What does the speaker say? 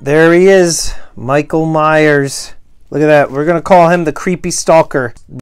There he is, Michael Myers. Look at that. We're going to call him the creepy stalker.